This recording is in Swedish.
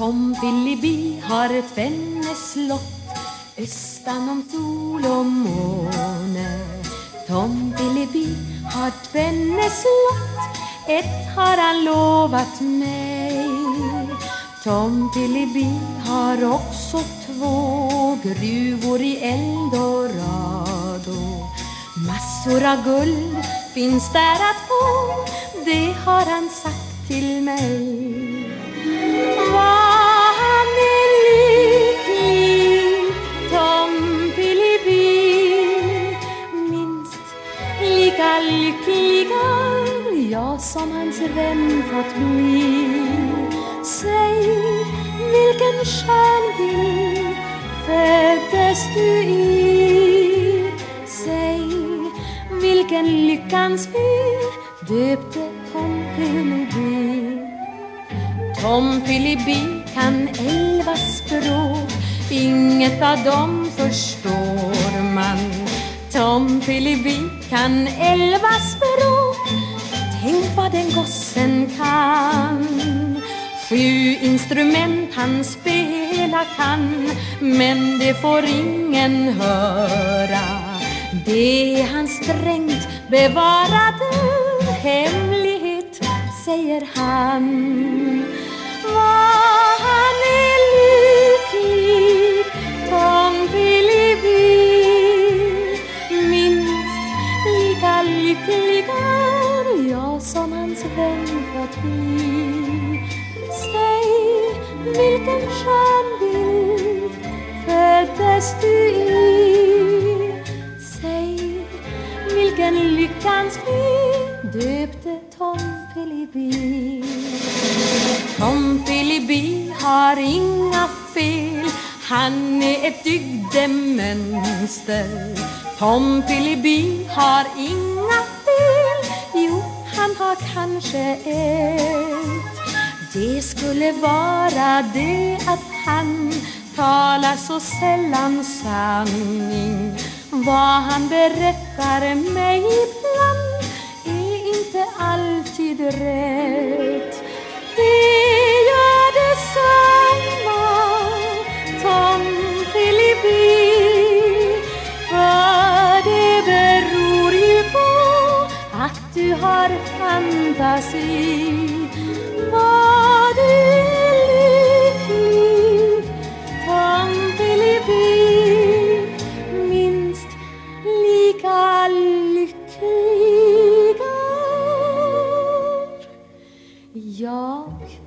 Tom har ett vänneslott östan om sol och måne Tom har ett vänneslott ett har han lovat mig. Tom har också två gruvor i Eldorado. Massor av guld finns där att få Det har han sagt till mig. Lika Jag som hans vän fått bli. Säg vilken skön föddes du i? Säg vilken lyckans fyr döpte Tom Pillyby Tom kan elva språk Inget av dem förstår man. Tom Pillyby kan elva språk. Tänk vad den gossen kan. Sju instrument han spela kan Men det får ingen höra. Det är hans strängt bevarade hemlighet Säger han. Var Lycklig är Jag som hans vän fått bli. Säg vilken skön bild föddes du i? Säg vilken lyckans by döpte Tom Pillyby Tom har inga fel. Han är ett dygdemönster. Tom Pillyby har inga kanske ett. Det skulle vara det att han talar så sällan sanning. Vad han berättar mig ibland är inte alltid rätt. Har fantasi. Var du lycklig, Tom Billyby minst lika lyckliga. Jag